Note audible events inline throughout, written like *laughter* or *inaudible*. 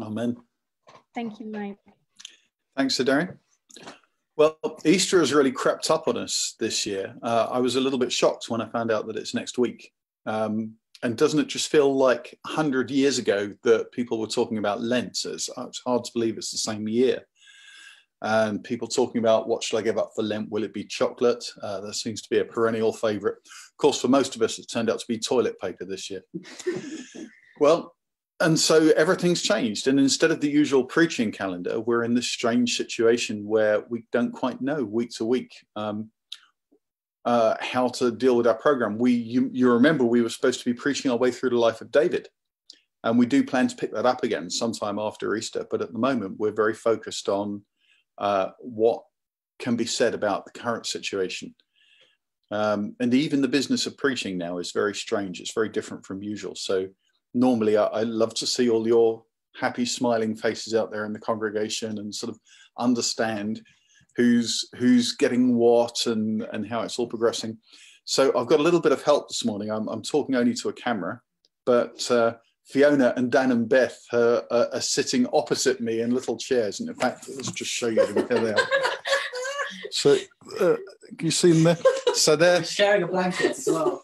Amen. Thank you, Mike. Thanks, Darren. Well, Easter has really crept up on us this year. Uh, I was a little bit shocked when I found out that it's next week. Um, and doesn't it just feel like 100 years ago that people were talking about Lent? It's, it's hard to believe it's the same year. And people talking about what should I give up for Lent? Will it be chocolate? Uh, that seems to be a perennial favourite. Of course, for most of us, it turned out to be toilet paper this year. *laughs* well, and so everything's changed. And instead of the usual preaching calendar, we're in this strange situation where we don't quite know week to week um, uh, how to deal with our program. We, you, you remember, we were supposed to be preaching our way through the life of David. And we do plan to pick that up again sometime after Easter. But at the moment, we're very focused on uh, what can be said about the current situation. Um, and even the business of preaching now is very strange. It's very different from usual. So normally I, I love to see all your happy smiling faces out there in the congregation and sort of understand who's who's getting what and and how it's all progressing. So i've got a little bit of help this morning. I'm, I'm talking only to a camera but uh, fiona and dan and beth are, are, are, sitting opposite me in little chairs. And in fact let's just show you them. Here they are. *laughs* So uh, can you see them there? *laughs* So they're sharing a blanket as well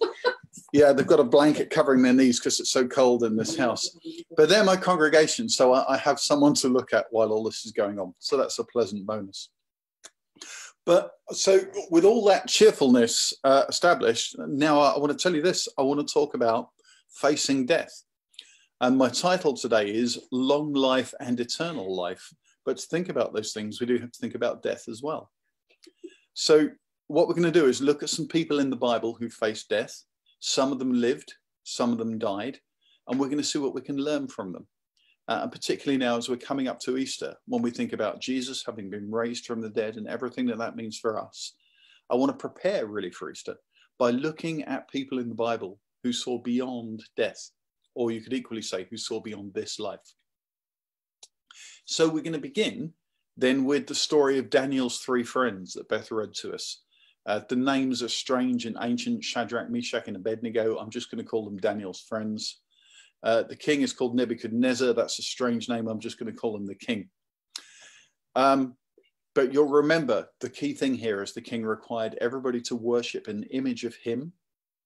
yeah, they've got a blanket covering their knees because it's so cold in this house. But they're my congregation, so I, I, have someone to look at while all this is going on. So that's a pleasant bonus. But so, with all that cheerfulness uh, established, now I, I want to tell you this I want to talk about facing death. And my title today is Long Life and Eternal Life. But to think about those things, we do have to think about death as well. So, what we're going to do is look at some people in the Bible who faced death some of them lived, some of them died, and we're going to see what we can learn from them. Uh, and particularly now, as we're coming up to Easter, when we think about Jesus having been raised from the dead and everything that that means for us, I want to prepare really for Easter by looking at people in the Bible who saw beyond death, or you could equally say who saw beyond this life. So we're going to begin then with the story of Daniel's three friends that Beth read to us. Uh, the names are strange and ancient Shadrach, Meshach, and Abednego. I'm just going to call them Daniel's friends. Uh, the king is called Nebuchadnezzar. That's a strange name. I'm just going to call him the king. Um, but you'll remember the key thing here is the king required everybody to worship an image of him.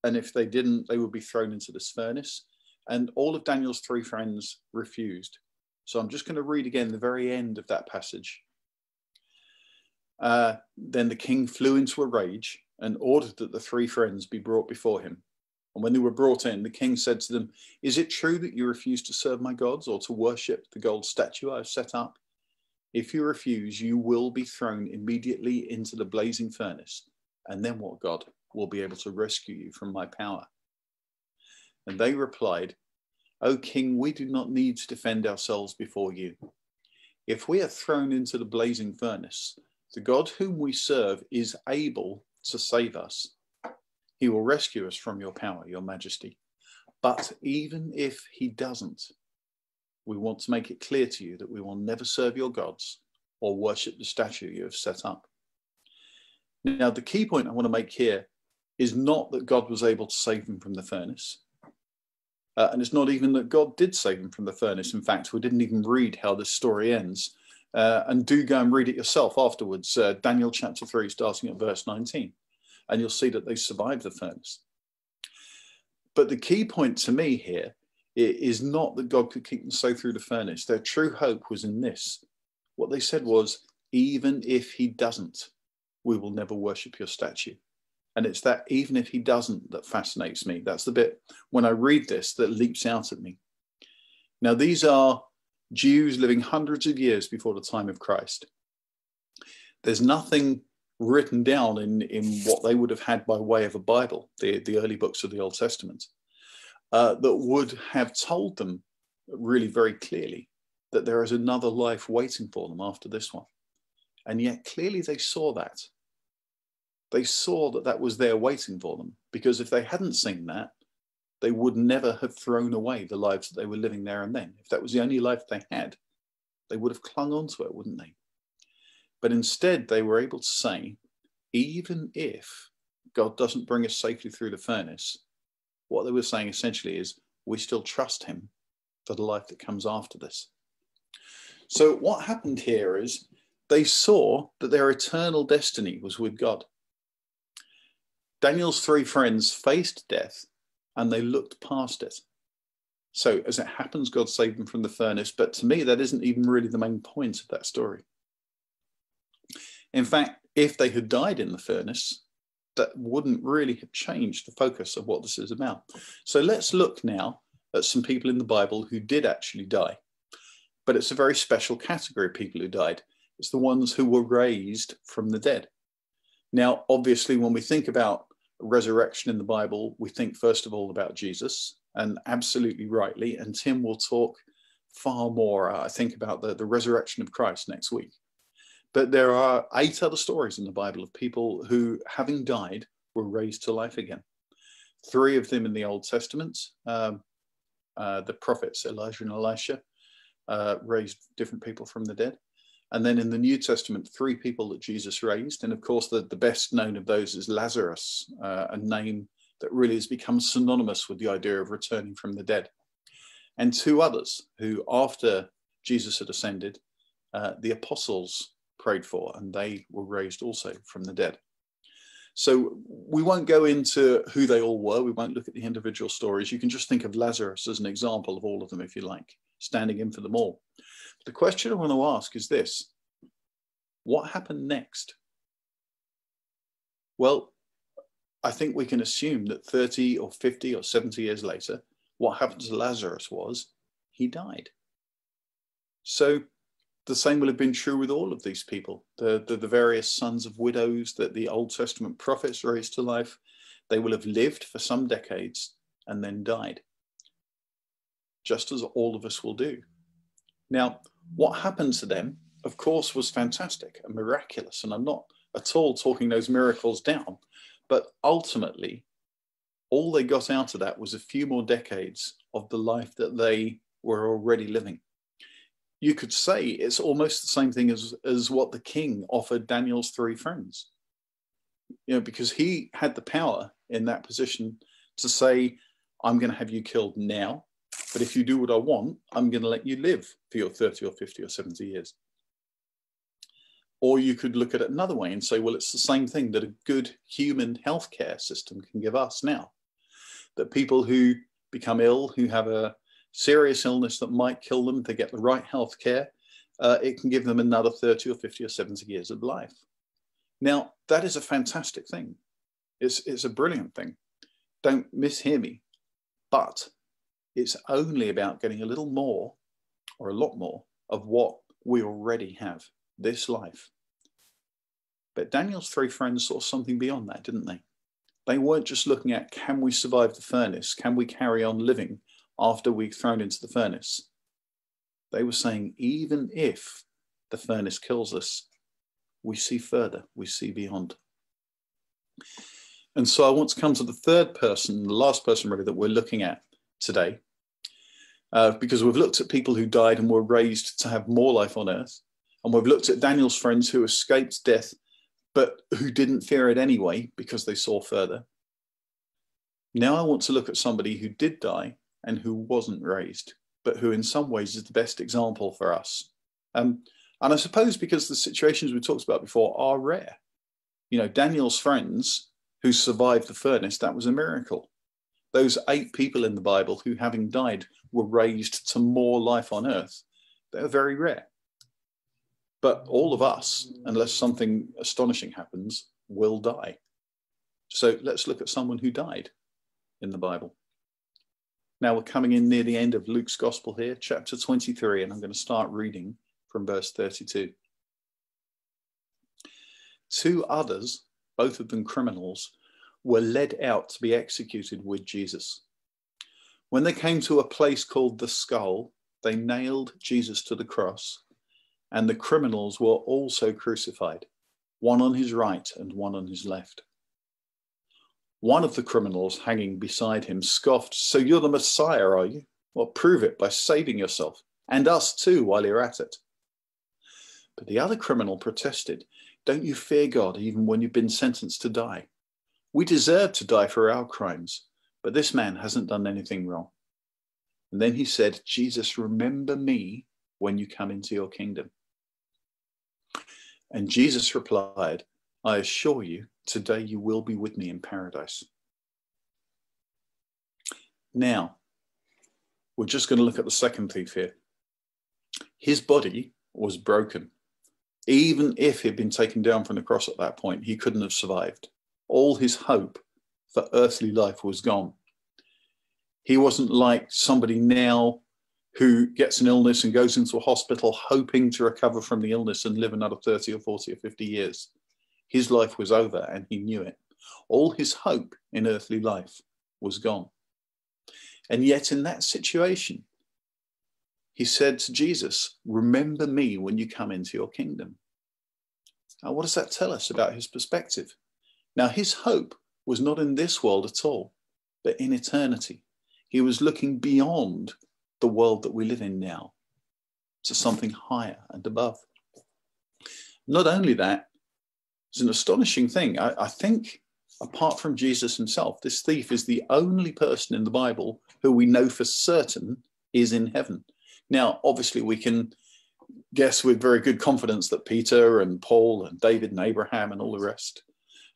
And if they didn't, they would be thrown into this furnace. And all of Daniel's three friends refused. So I'm just going to read again the very end of that passage. Uh, then the king flew into a rage and ordered that the three friends be brought before him. And when they were brought in, the king said to them, Is it true that you refuse to serve my gods or to worship the gold statue I have set up? If you refuse, you will be thrown immediately into the blazing furnace. And then what God will be able to rescue you from my power? And they replied, O king, we do not need to defend ourselves before you. If we are thrown into the blazing furnace, the God whom we serve is able to save us. He will rescue us from your power, your majesty. But even if he doesn't, we want to make it clear to you that we will never serve your gods or worship the statue you have set up. Now, the key point I want to make here is not that God was able to save him from the furnace. Uh, and it's not even that God did save him from the furnace. In fact, we didn't even read how this story ends. Uh, and do go and read it yourself afterwards. Uh, Daniel chapter 3, starting at verse 19. And you'll see that they survived the furnace. But the key point to me here is not that God could keep them so through the furnace. Their true hope was in this. What they said was, even if he doesn't, we will never worship your statue. And it's that even if he doesn't that fascinates me. That's the bit when I read this that leaps out at me. Now, these are Jews living hundreds of years before the time of Christ. There's nothing written down in, in what they would have had by way of a Bible, the, the early books of the Old Testament, uh, that would have told them really very clearly that there is another life waiting for them after this one. And yet, clearly, they saw that. They saw that that was there waiting for them. Because if they hadn't seen that, they would never have thrown away the lives that they were living there and then. If that was the only life they had, they would have clung on to it, wouldn't they? But instead, they were able to say, even if God doesn't bring us safely through the furnace, what they were saying essentially is, we still trust Him for the life that comes after this. So, what happened here is they saw that their eternal destiny was with God. Daniel's three friends faced death and they looked past it. So, as it happens, God saved them from the furnace. But to me, that isn't even really the main point of that story. In fact, if they had died in the furnace, that wouldn't really have changed the focus of what this is about. So, let's look now at some people in the Bible who did actually die. But it's a very special category of people who died. It's the ones who were raised from the dead. Now, obviously, when we think about resurrection in the Bible, we think first of all about Jesus, and absolutely rightly. And Tim will talk far more, uh, I think, about the, the resurrection of Christ next week. But there are eight other stories in the Bible of people who, having died, were raised to life again. Three of them in the Old Testament, um, uh, the prophets Elijah and Elisha uh, raised different people from the dead. And then in the New Testament, three people that Jesus raised. And of course, the, the best known of those is Lazarus, uh, a name that really has become synonymous with the idea of returning from the dead. And two others who, after Jesus had ascended, uh, the apostles prayed for, and they were raised also from the dead. So we won't go into who they all were. We won't look at the individual stories. You can just think of Lazarus as an example of all of them, if you like, standing in for them all. The question I want to ask is this What happened next? Well, I think we can assume that 30 or 50 or 70 years later, what happened to Lazarus was he died. So the same will have been true with all of these people, the, the, the, various sons of widows that the Old Testament prophets raised to life. They will have lived for some decades and then died, just as all of us will do. Now, what happened to them, of course, was fantastic and miraculous. And I'm not at all talking those miracles down. But ultimately, all they got out of that was a few more decades of the life that they were already living you could say it's almost the same thing as, as what the king offered Daniel's three friends. You know, because he had the power in that position to say, I'm going to have you killed now, but if you do what I want, I'm going to let you live for your 30 or 50 or 70 years. Or you could look at it another way and say, well, it's the same thing that a good human healthcare system can give us now. That people who become ill, who have a serious illness that might kill them, they get the right healthcare, uh, it can give them another 30 or 50 or 70 years of life. Now, that is a fantastic thing. It's, it's a brilliant thing. Don't mishear me. But it's only about getting a little more or a lot more of what we already have this life. But Daniel's three friends saw something beyond that, didn't they? They weren't just looking at can we survive the furnace? Can we carry on living? after we're thrown into the furnace. They were saying, even if the furnace kills us, we see further, we see beyond. And so I want to come to the third person, the last person really that we're looking at today, uh, because we've looked at people who died and were raised to have more life on earth. And we've looked at Daniel's friends who escaped death, but who didn't fear it anyway because they saw further. Now I want to look at somebody who did die and who wasn't raised, but who in some ways is the best example for us. Um, and I suppose because the situations we talked about before are rare. You know, Daniel's friends who survived the furnace, that was a miracle. Those eight people in the Bible who, having died, were raised to more life on earth, they're very rare. But all of us, unless something astonishing happens, will die. So let's look at someone who died in the Bible. Now we're coming in near the end of Luke's Gospel here, chapter 23, and I'm going to start reading from verse 32. Two others, both of them criminals, were led out to be executed with Jesus. When they came to a place called the skull, they nailed Jesus to the cross, and the criminals were also crucified, one on his right and one on his left. One of the criminals hanging beside him scoffed, So you're the Messiah, are you? Well, prove it by saving yourself and us too while you're at it. But the other criminal protested, Don't you fear God even when you've been sentenced to die? We deserve to die for our crimes, but this man hasn't done anything wrong. And then he said, Jesus, remember me when you come into your kingdom. And Jesus replied, I assure you, today you will be with me in paradise. Now, we're just going to look at the second thief here. His body was broken. Even if he'd been taken down from the cross at that point, he couldn't have survived. All his hope for earthly life was gone. He wasn't like somebody now who gets an illness and goes into a hospital hoping to recover from the illness and live another 30 or 40 or 50 years. His life was over and he knew it. All his hope in earthly life was gone. And yet, in that situation, he said to Jesus, Remember me when you come into your kingdom. Now, what does that tell us about his perspective? Now, his hope was not in this world at all, but in eternity. He was looking beyond the world that we live in now to something higher and above. Not only that, it's an astonishing thing. I, I think apart from Jesus himself, this thief is the only person in the Bible who we know for certain is in heaven. Now, obviously, we can guess with very good confidence that Peter and Paul and David and Abraham and all the rest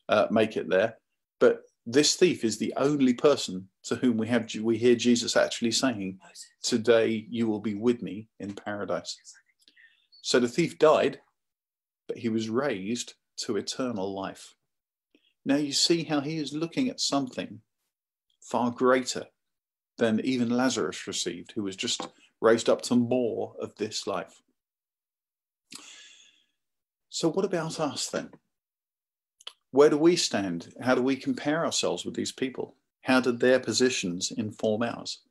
uh, make it there. But this thief is the only person to whom we have we hear Jesus actually saying, "Today you will be with me in paradise." So the thief died, but he was raised to eternal life. Now you see how he is looking at something far greater than even Lazarus received, who was just raised up to more of this life. So, what about us then? Where do we stand? How do we compare ourselves with these people? How did their positions inform ours?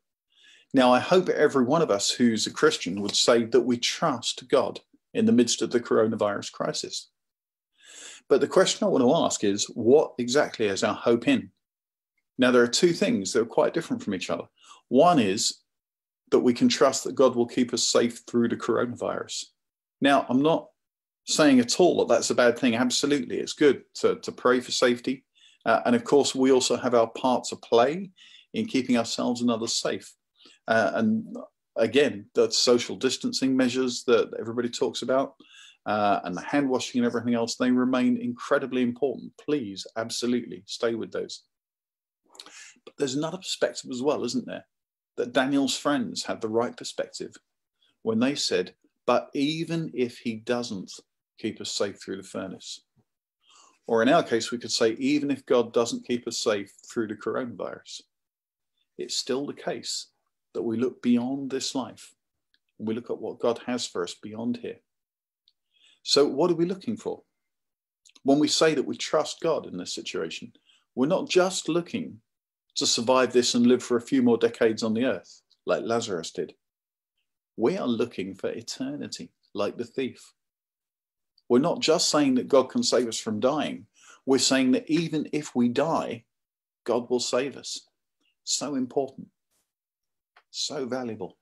Now, I hope every one of us who's a Christian would say that we trust God in the midst of the coronavirus crisis. But the question I want to ask is what exactly is our hope in? Now, there are two things that are quite different from each other. One is that we can trust that God will keep us safe through the coronavirus. Now, I'm not saying at all that that's a bad thing. Absolutely, it's good to, to pray for safety. Uh, and of course, we also have our part to play in keeping ourselves and others safe. Uh, and again, the social distancing measures that everybody talks about, uh, and the hand washing and everything else, they remain incredibly important. Please, absolutely stay with those. But there's another perspective as well, isn't there? That Daniel's friends had the right perspective when they said, But even if he doesn't keep us safe through the furnace, or in our case, we could say, even if God doesn't keep us safe through the coronavirus, it's still the case that we look beyond this life and we look at what God has for us beyond here. So, what are we looking for? When we say that we trust God in this situation, we're not just looking to survive this and live for a few more decades on the earth, like Lazarus did. We are looking for eternity, like the thief. We're not just saying that God can save us from dying, we're saying that even if we die, God will save us. So important, so valuable.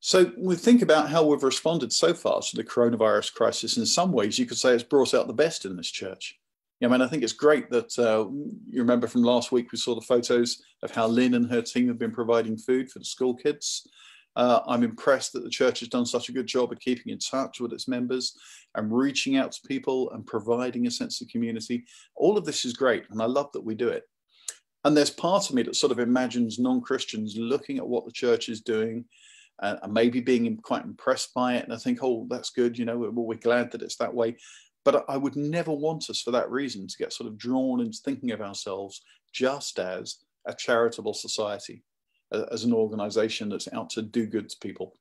So we think about how we've responded so far to the coronavirus crisis. In some ways, you could say it's brought out the best in this church. I mean, I think it's great that uh, you remember from last week we saw the photos of how Lynn and her team have been providing food for the school kids. Uh, I'm impressed that the church has done such a good job of keeping in touch with its members and reaching out to people and providing a sense of community. All of this is great, and I love that we do it. And there's part of me that sort of imagines non Christians looking at what the church is doing uh, and maybe being quite impressed by it. And I think, oh, that's good. You know, we're, we're glad that it's that way. But I would never want us for that reason to get sort of drawn into thinking of ourselves just as a charitable society, as an organization that's out to do good to people.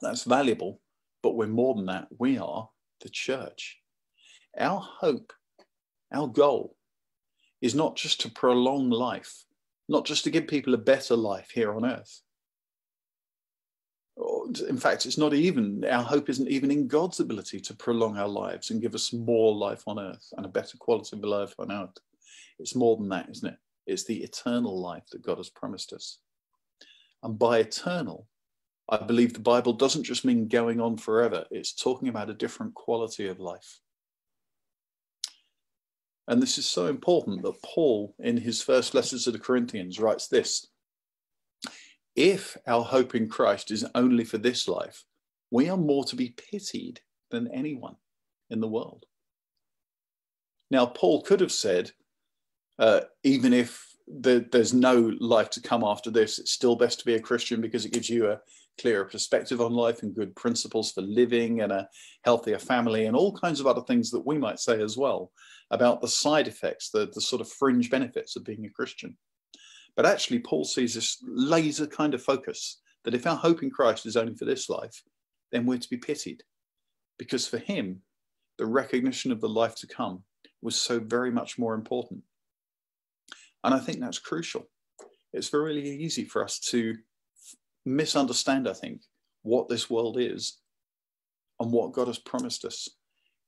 That's valuable, but we're more than that. We are the church. Our hope, our goal is not just to prolong life, not just to give people a better life here on earth, in fact, it's not even, our hope isn't even in God's ability to prolong our lives and give us more life on earth and a better quality of life on earth. It's more than that, isn't it? It's the eternal life that God has promised us. And by eternal, I believe the Bible doesn't just mean going on forever, it's talking about a different quality of life. And this is so important that Paul, in his first letters to the Corinthians, writes this if our hope in Christ is only for this life, we are more to be pitied than anyone in the world. Now, Paul could have said, uh, even if the, there's no life to come after this, it's still best to be a Christian because it gives you a clearer perspective on life and good principles for living and a healthier family and all kinds of other things that we might say as well about the side effects, the, the sort of fringe benefits of being a Christian. But actually, Paul sees this laser kind of focus that if our hope in Christ is only for this life, then we're to be pitied. Because for him, the recognition of the life to come was so very much more important. And I think that's crucial. It's very easy for us to misunderstand, I think, what this world is and what God has promised us.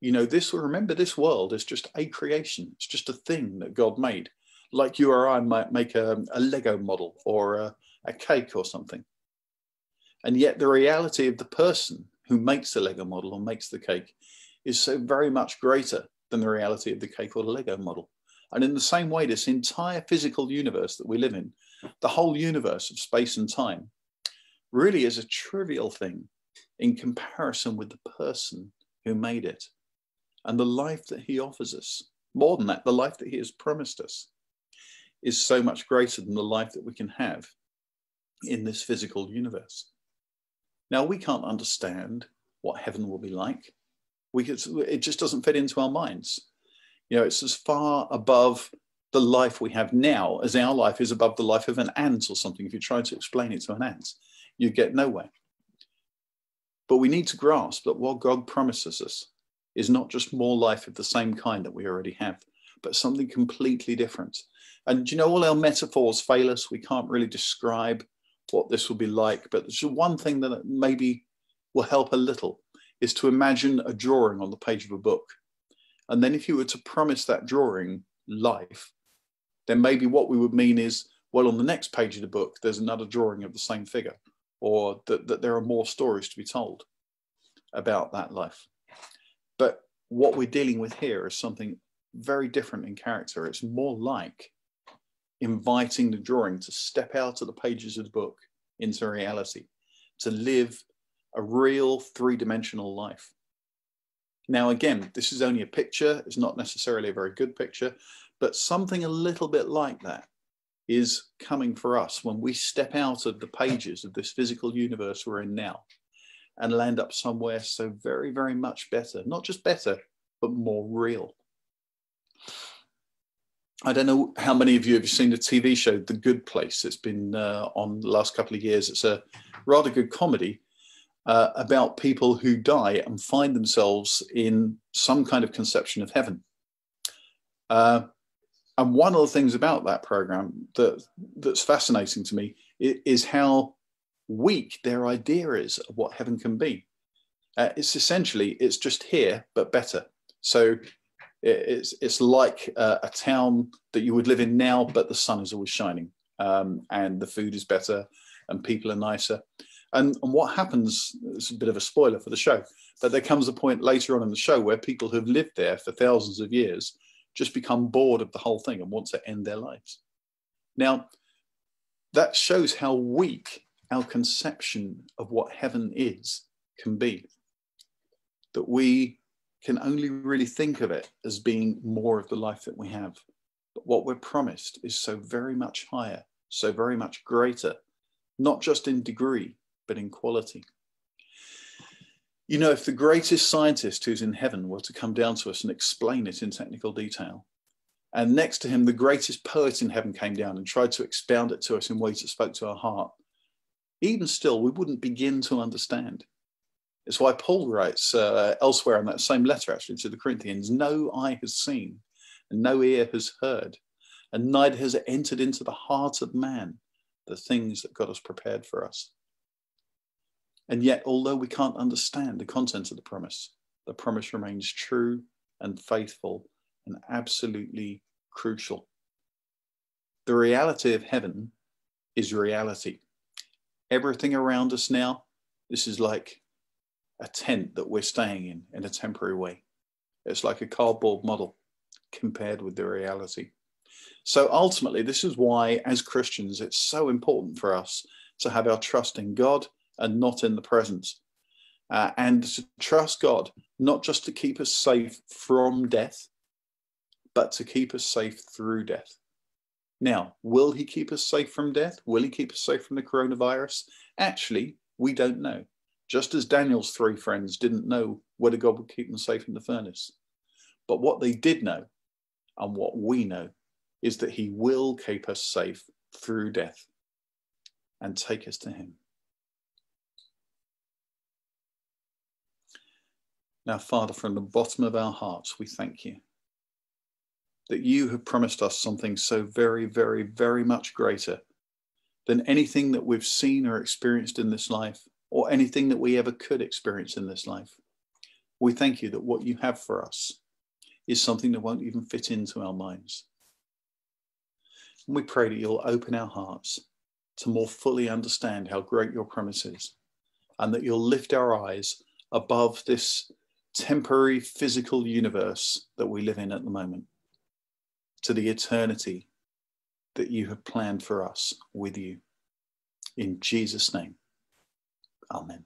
You know, this, remember, this world is just a creation, it's just a thing that God made. Like you or I might make a, a Lego model or a, a cake or something. And yet, the reality of the person who makes the Lego model or makes the cake is so very much greater than the reality of the cake or the Lego model. And in the same way, this entire physical universe that we live in, the whole universe of space and time, really is a trivial thing in comparison with the person who made it and the life that he offers us. More than that, the life that he has promised us is so much greater than the life that we can have in this physical universe. Now, we can't understand what heaven will be like. We could, it just doesn't fit into our minds. You know, it's as far above the life we have now as our life is above the life of an ant or something. If you try to explain it to an ant, you get nowhere. But we need to grasp that what God promises us is not just more life of the same kind that we already have, but something completely different. And you know, all our metaphors fail us. We can't really describe what this will be like. But there's one thing that maybe will help a little is to imagine a drawing on the page of a book. And then if you were to promise that drawing life, then maybe what we would mean is, well, on the next page of the book, there's another drawing of the same figure or that, that there are more stories to be told about that life. But what we're dealing with here is something very different in character. It's more like inviting the drawing to step out of the pages of the book into reality, to live a real three dimensional life. Now, again, this is only a picture, it's not necessarily a very good picture, but something a little bit like that is coming for us when we step out of the pages of this physical universe we're in now and land up somewhere so very, very much better. Not just better, but more real. I don't know how many of you have seen the TV show The Good Place. It's been uh, on the last couple of years. It's a rather good comedy uh, about people who die and find themselves in some kind of conception of heaven. Uh, and one of the things about that program that that's fascinating to me is how weak their idea is of what heaven can be. Uh, it's essentially it's just here but better. So it's it's like a, a, town that you would live in now, but the sun is always shining, um, and the food is better, and people are nicer. And, and what happens? It's a bit of a spoiler for the show, but there comes a point later on in the show where people who've lived there for thousands of years just become bored of the whole thing and want to end their lives. Now, that shows how weak our conception of what heaven is can be. That we can only really think of it as being more of the life that we have. But what we're promised is so very much higher, so very much greater, not just in degree, but in quality. You know, if the greatest scientist who's in heaven were to come down to us and explain it in technical detail, and next to him, the greatest poet in heaven came down and tried to expound it to us in ways that spoke to our heart, even still, we wouldn't begin to understand. It's why Paul writes uh, elsewhere in that same letter, actually, to the Corinthians no eye has seen, and no ear has heard, and neither has entered into the heart of man the things that God has prepared for us. And yet, although we can't understand the content of the promise, the promise remains true and faithful and absolutely crucial. The reality of heaven is reality. Everything around us now, this is like a tent that we're staying in in a temporary way. It's like a cardboard model compared with the reality. So ultimately, this is why, as Christians, it's so important for us to have our trust in God and not in the present. Uh, and to trust God, not just to keep us safe from death, but to keep us safe through death. Now, will he keep us safe from death? Will he keep us safe from the coronavirus? Actually, we don't know. Just as Daniel's three friends didn't know whether God would keep them safe in the furnace. But what they did know, and what we know, is that he will keep us safe through death and take us to him. Now, Father, from the bottom of our hearts, we thank you that you have promised us something so very, very, very much greater than anything that we've seen or experienced in this life or anything that we ever could experience in this life. We thank you that what you have for us is something that won't even fit into our minds. And we pray that you'll open our hearts to more fully understand how great your promise is and that you'll lift our eyes above this temporary physical universe that we live in at the moment to the eternity that you have planned for us with you. In Jesus' name, amen.